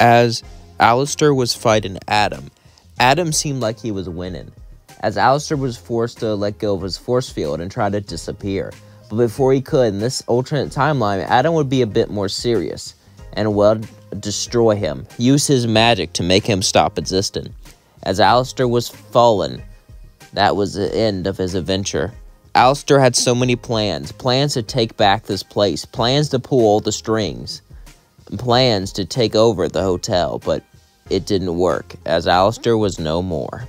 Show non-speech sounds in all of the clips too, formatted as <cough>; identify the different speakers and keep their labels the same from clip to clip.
Speaker 1: As Alastor was fighting Adam, Adam seemed like he was winning, as Alastor was forced to let go of his force field and try to disappear. But before he could, in this alternate timeline, Adam would be a bit more serious and well destroy him, use his magic to make him stop existing. As Alastor was fallen, that was the end of his adventure. Alastor had so many plans plans to take back this place, plans to pull all the strings, plans to take over the hotel, but it didn't work, as Alastor was no more.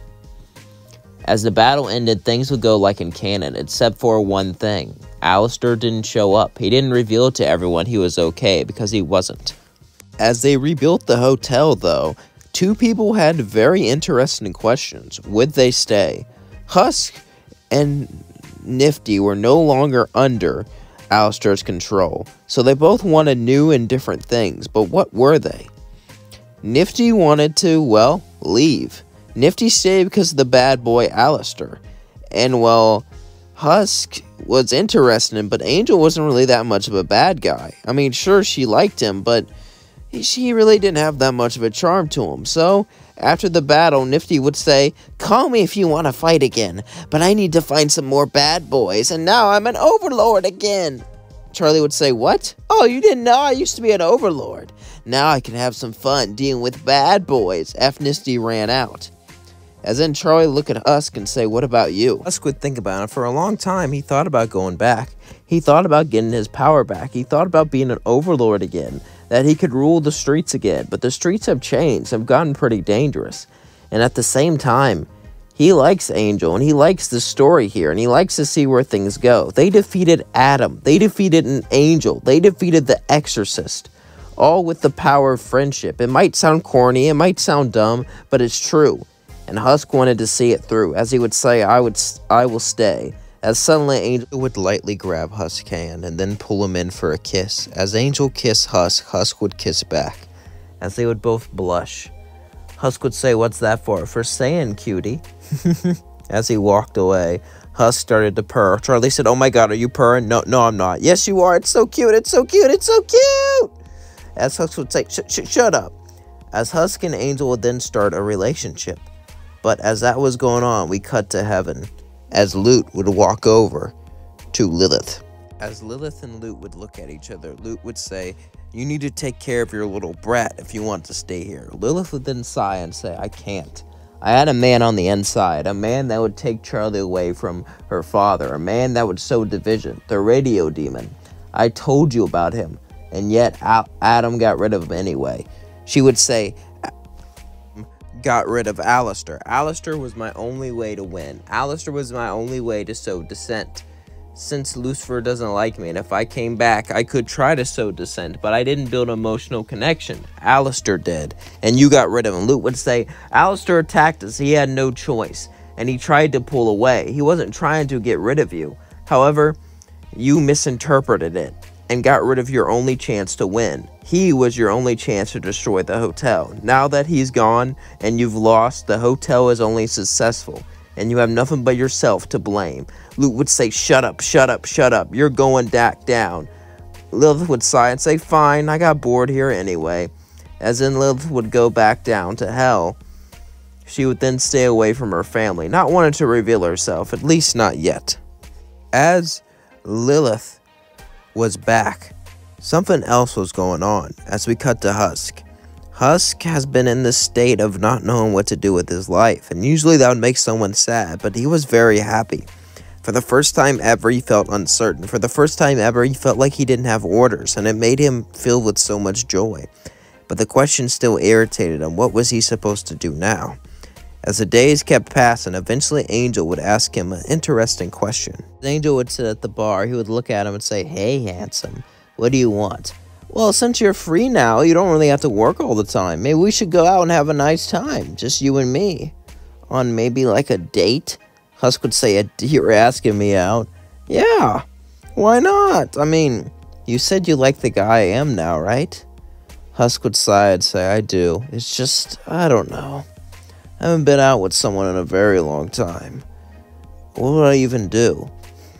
Speaker 1: As the battle ended, things would go like in canon, except for one thing. Alastor didn't show up. He didn't reveal to everyone he was okay, because he wasn't. As they rebuilt the hotel, though, two people had very interesting questions. Would they stay? Husk and Nifty were no longer under Alastor's control, so they both wanted new and different things, but what were they? Nifty wanted to, well, leave. Nifty stayed because of the bad boy Alastor. And, well, Husk was interested, but Angel wasn't really that much of a bad guy. I mean, sure, she liked him, but she really didn't have that much of a charm to him. So, after the battle, Nifty would say, Call me if you want to fight again, but I need to find some more bad boys, and now I'm an overlord again. Charlie would say, What? Oh, you didn't know I used to be an overlord. Now I can have some fun dealing with bad boys. F. Nifty ran out. As in, Charlie look at Husk and say, What about you? Husk would think about it. For a long time, he thought about going back. He thought about getting his power back. He thought about being an overlord again that he could rule the streets again, but the streets have changed, have gotten pretty dangerous. And at the same time, he likes Angel and he likes the story here and he likes to see where things go. They defeated Adam, they defeated an angel, they defeated the exorcist, all with the power of friendship. It might sound corny, it might sound dumb, but it's true. And Husk wanted to see it through, as he would say, I would I will stay. As suddenly Angel would lightly grab Husk's hand and then pull him in for a kiss. As Angel kissed Husk, Husk would kiss back. As they would both blush. Husk would say, What's that for? For saying, cutie. <laughs> As he walked away, Husk started to purr. Charlie said, Oh my god, are you purring? No, no, I'm not. Yes, you are. It's so cute. It's so cute. It's so cute. As Husk would say, sh sh Shut up. As Husk and Angel would then start a relationship. But as that was going on, we cut to heaven as Lute would walk over to Lilith. As Lilith and Lute would look at each other, Lute would say, You need to take care of your little brat if you want to stay here. Lilith would then sigh and say, I can't. I had a man on the inside, a man that would take Charlie away from her father, a man that would sow division, the radio demon. I told you about him, and yet Adam got rid of him anyway. She would say, got rid of Alastor. Alastor was my only way to win. Alastor was my only way to sow dissent. Since Lucifer doesn't like me, and if I came back, I could try to sow dissent, but I didn't build an emotional connection. Alastor did, and you got rid of him. Lute would say, Alastor attacked us, he had no choice, and he tried to pull away. He wasn't trying to get rid of you. However, you misinterpreted it and got rid of your only chance to win. He was your only chance to destroy the hotel. Now that he's gone and you've lost, the hotel is only successful, and you have nothing but yourself to blame. Lute would say, Shut up, shut up, shut up, you're going back down. Lilith would sigh and say, Fine, I got bored here anyway. As in, Lilith would go back down to hell. She would then stay away from her family, not wanting to reveal herself, at least not yet. As Lilith was back. Something else was going on as we cut to Husk. Husk has been in this state of not knowing what to do with his life, and usually that would make someone sad, but he was very happy. For the first time ever, he felt uncertain. For the first time ever, he felt like he didn't have orders, and it made him filled with so much joy. But the question still irritated him. What was he supposed to do now? As the days kept passing, eventually Angel would ask him an interesting question. Angel would sit at the bar, he would look at him and say, Hey, handsome, what do you want? Well, since you're free now, you don't really have to work all the time. Maybe we should go out and have a nice time, just you and me. On maybe like a date? Husk would say, You're asking me out. Yeah, why not? I mean, you said you like the guy I am now, right? Husk would sigh and say, I do. It's just, I don't know. I haven't been out with someone in a very long time. What would I even do?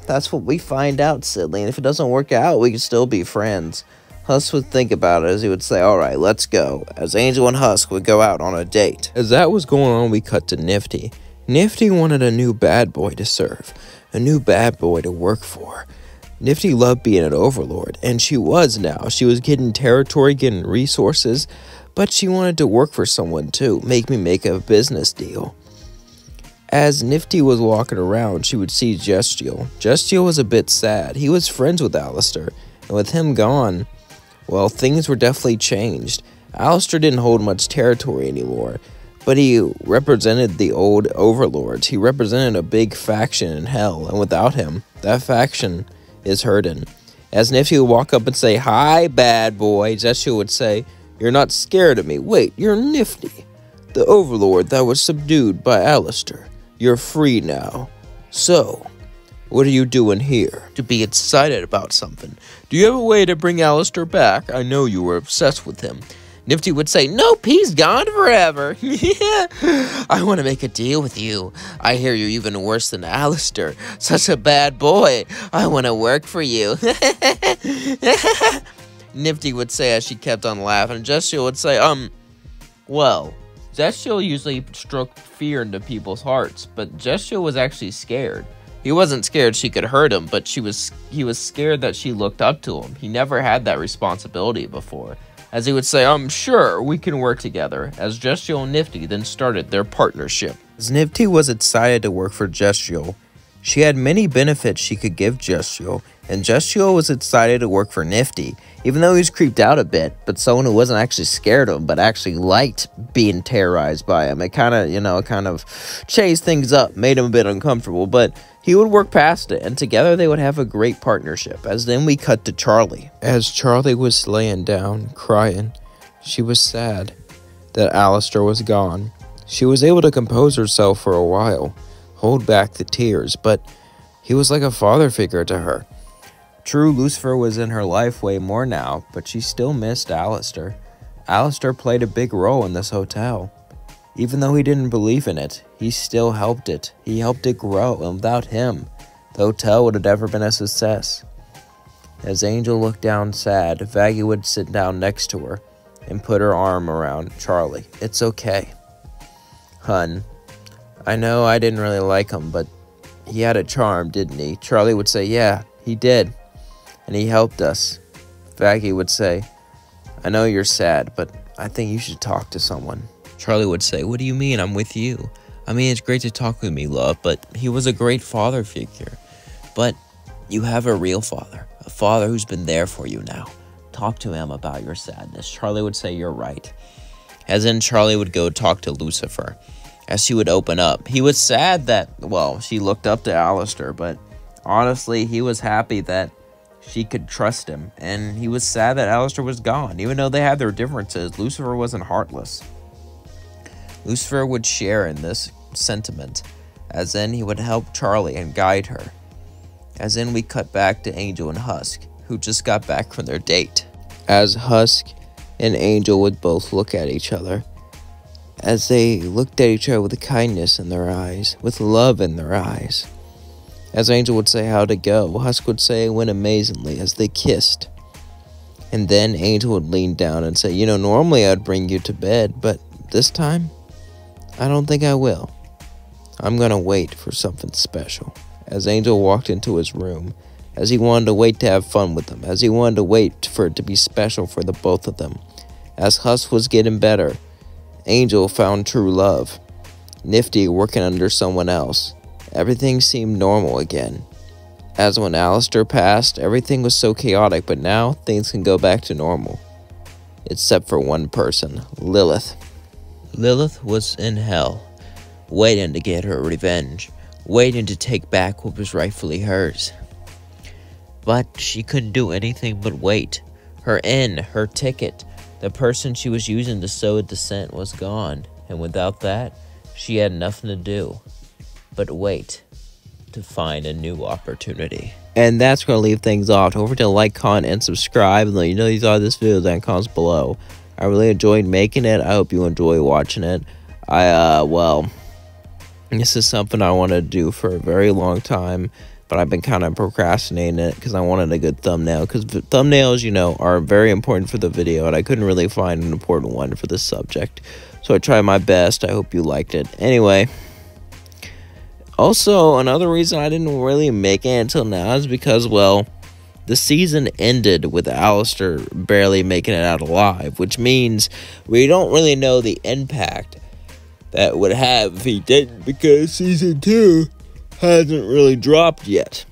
Speaker 1: That's what we find out, Sidley, and if it doesn't work out, we can still be friends. Husk would think about it as he would say, Alright, let's go, as Angel and Husk would go out on a date. As that was going on, we cut to Nifty. Nifty wanted a new bad boy to serve, a new bad boy to work for. Nifty loved being an overlord, and she was now. She was getting territory, getting resources, but she wanted to work for someone too, make me make a business deal. As Nifty was walking around, she would see Zestial. Zestial was a bit sad. He was friends with Alastor, and with him gone, well, things were definitely changed. Alastor didn't hold much territory anymore, but he represented the old overlords. He represented a big faction in hell, and without him, that faction is hurting. As Nifty would walk up and say, Hi, bad boy, Zestial would say, You're not scared of me. Wait, you're Nifty, the overlord that was subdued by Alastor. You're free now. So, what are you doing here? To be excited about something. Do you have a way to bring Alastor back? I know you were obsessed with him. Nifty would say, Nope, he's gone forever. <laughs> I want to make a deal with you. I hear you're even worse than Alastor. Such a bad boy. I want to work for you. <laughs> Nifty would say as she kept on laughing. Zestial would say, Um, well, Zestial usually struck fear into people's hearts, but Zestial was actually scared. He wasn't scared she could hurt him, but she was he was scared that she looked up to him. He never had that responsibility before as he would say, I'm sure we can work together, as Zestial and Nifty then started their partnership. As Nifty was excited to work for Zestial, she had many benefits she could give Zestial, and Zestial was excited to work for Nifty, even though he was creeped out a bit, but someone who wasn't actually scared of him, but actually liked being terrorized by him. It kind of, you know, kind of chased things up, made him a bit uncomfortable, but he would work past it, and together they would have a great partnership. As then we cut to Charlie. As Charlie was laying down, crying, she was sad that Alastor was gone. She was able to compose herself for a while, hold back the tears, but he was like a father figure to her. True, Lucifer was in her life way more now, but she still missed Alastor. Alastor played a big role in this hotel. Even though he didn't believe in it, he still helped it. He helped it grow, and without him, the hotel would have never been a success. As Angel looked down sad, Vaggie would sit down next to her and put her arm around Charlie. It's okay. Hun, I know I didn't really like him, but he had a charm, didn't he? Charlie would say, Yeah, he did. And he helped us. Vaggie would say, I know you're sad, but I think you should talk to someone. Charlie would say, What do you mean? I'm with you. I mean, it's great to talk with me, love, but he was a great father figure. But you have a real father, a father who's been there for you now. Talk to him about your sadness. Charlie would say, You're right. As in, Charlie would go talk to Lucifer. As she would open up, he was sad that, well, she looked up to Alastor, but honestly, he was happy that she could trust him, and he was sad that Alastor was gone. Even though they had their differences, Lucifer wasn't heartless. Lucifer would share in this sentiment, as in he would help Charlie and guide her. As in we cut back to Angel and Husk, who just got back from their date. As Husk and Angel would both look at each other, as they looked at each other with kindness in their eyes, with love in their eyes. As Angel would say how to go, Husk would say it went amazingly as they kissed. And then Angel would lean down and say, You know, normally I'd bring you to bed, but this time, I don't think I will. I'm gonna wait for something special. As Angel walked into his room, as he wanted to wait to have fun with them, as he wanted to wait for it to be special for the both of them. As Husk was getting better, Angel found true love. Nifty working under someone else. Everything seemed normal again. As when Alastor passed, everything was so chaotic, but now things can go back to normal. Except for one person, Lilith. Lilith was in hell, waiting to get her revenge, waiting to take back what was rightfully hers. But she couldn't do anything but wait. Her inn, her ticket, the person she was using to sow dissent was gone, and without that, she had nothing to do but wait to find a new opportunity. And that's going to leave things off. Don't forget to like, comment, and subscribe. And let you know these are this video down comments below. I really enjoyed making it. I hope you enjoy watching it. I, uh, well, this is something I want to do for a very long time. But I've been kind of procrastinating it because I wanted a good thumbnail. Because thumbnails, you know, are very important for the video, and I couldn't really find an important one for this subject. So I tried my best. I hope you liked it. Anyway, also, another reason I didn't really make it until now is because, well, the season ended with Alastor barely making it out alive, which means we don't really know the impact that would have if he didn't because season 2 hasn't really dropped yet.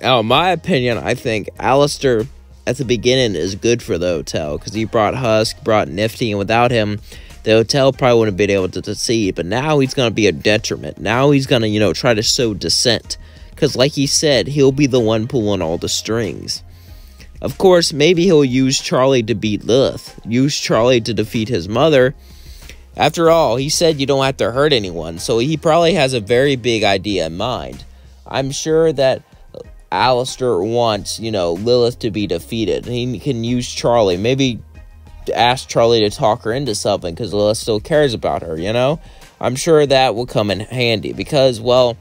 Speaker 1: Now, in my opinion, I think Alastor at the beginning is good for the hotel because he brought Husk, brought Nifty, and without him, the hotel probably wouldn't have been able to succeed. But now he's going to be a detriment. Now he's going to, you know, try to sow dissent because, like he said, he'll be the one pulling all the strings. Of course, maybe he'll use Charlie to beat Lilith, use Charlie to defeat his mother, after all, he said you don't have to hurt anyone, so he probably has a very big idea in mind. I'm sure that Alastor wants, you know, Lilith to be defeated. He can use Charlie. Maybe ask Charlie to talk her into something because Lilith still cares about her, you know? I'm sure that will come in handy because, well,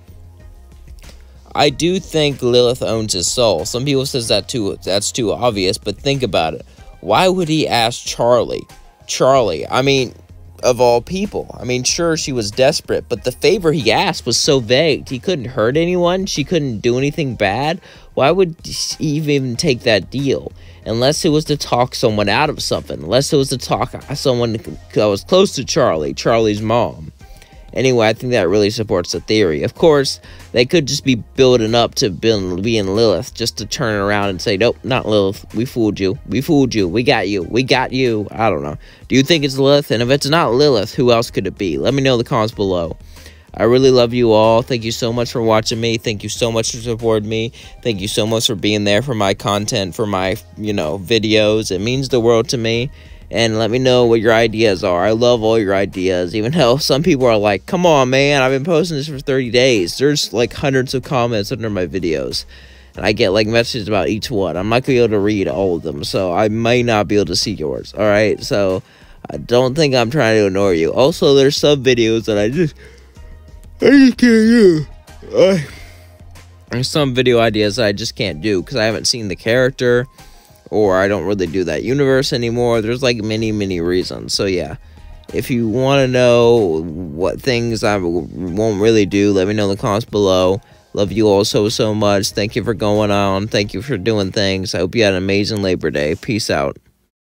Speaker 1: I do think Lilith owns his soul. Some people says that too that's too obvious, but think about it. Why would he ask Charlie? Charlie, I mean, of all people. I mean, sure, she was desperate, but the favor he asked was so vague. He couldn't hurt anyone, she couldn't do anything bad. Why would he even take that deal? Unless it was to talk someone out of something, unless it was to talk someone that was close to Charlie, Charlie's mom. Anyway, I think that really supports the theory. Of course, they could just be building up to being Lilith just to turn around and say, nope, not Lilith. We fooled you. We fooled you. We got you. We got you. I don't know. Do you think it's Lilith? And if it's not Lilith, who else could it be? Let me know in the comments below. I really love you all. Thank you so much for watching me. Thank you so much for supporting me. Thank you so much for being there for my content, for my, you know, videos. It means the world to me and let me know what your ideas are. I love all your ideas, even though <laughs> some people are like, come on, man, I've been posting this for 30 days. There's like hundreds of comments under my videos, and I get like messages about each one. I'm not going to be able to read all of them, so I may not be able to see yours, all right? So I don't think I'm trying to ignore you. Also, there's some videos that I just, I just can't do. I, there's some video ideas I just can't do because I haven't seen the character or I don't really do that universe anymore. There's like many, many reasons. So yeah, if you want to know what things I won't really do, let me know in the comments below. Love you all so, so much. Thank you for going on. Thank you for doing things. I hope you had an amazing Labor Day. Peace out.